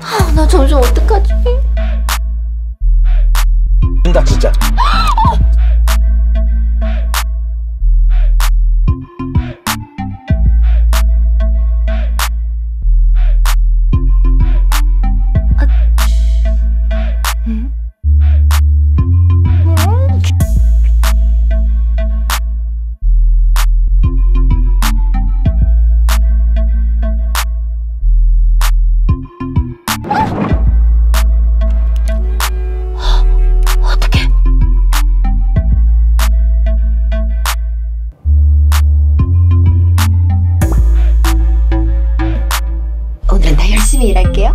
아, 나 점심 어떡하지? 열심히 일할게요.